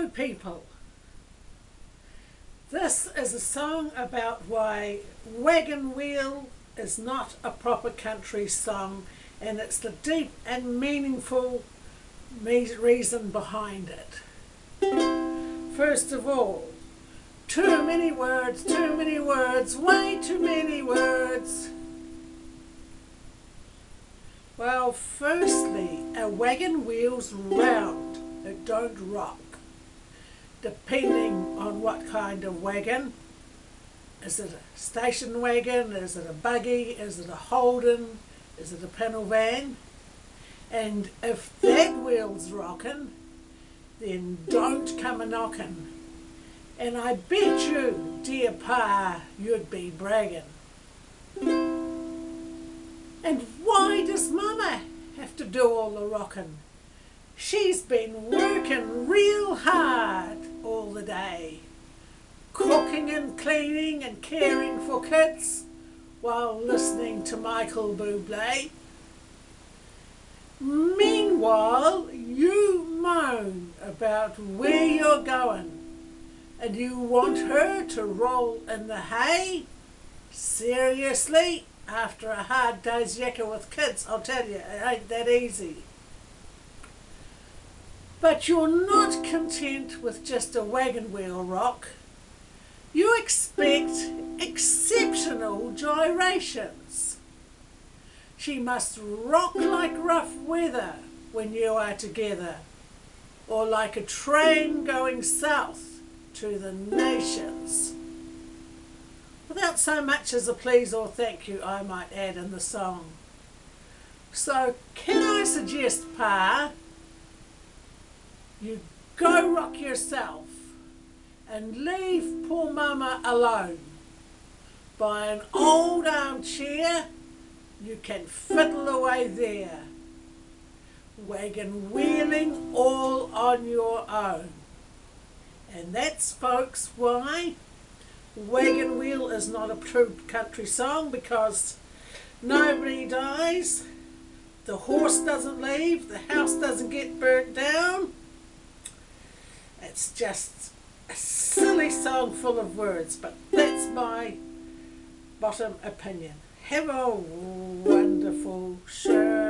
people. This is a song about why Wagon Wheel is not a proper country song and it's the deep and meaningful reason behind it. First of all, too many words, too many words, way too many words. Well, firstly, a wagon wheel's round, it don't rock. Depending on what kind of wagon. Is it a station wagon? Is it a buggy? Is it a Holden? Is it a panel van? And if that wheel's rocking, then don't come a knocking. And I bet you, dear Pa, you'd be bragging. And why does Mama have to do all the rocking? She's been working real hard all the day, cooking and cleaning and caring for kids while listening to Michael Bublé. Meanwhile, you moan about where you're going and you want her to roll in the hay? Seriously? After a hard day's yakka with kids, I'll tell you, it ain't that easy. But you're not content with just a wagon wheel rock. You expect exceptional gyrations. She must rock like rough weather when you are together, or like a train going south to the nations. Without so much as a please or thank you, I might add in the song. So, can I suggest, Pa, you go rock yourself and leave poor Mama alone. Buy an old armchair, you can fiddle away there, wagon wheeling all on your own. And that's, folks, why Wagon Wheel is not a true country song because nobody dies, the horse doesn't leave, the house doesn't get burnt down. It's just a silly song full of words, but that's my bottom opinion. Have a wonderful show.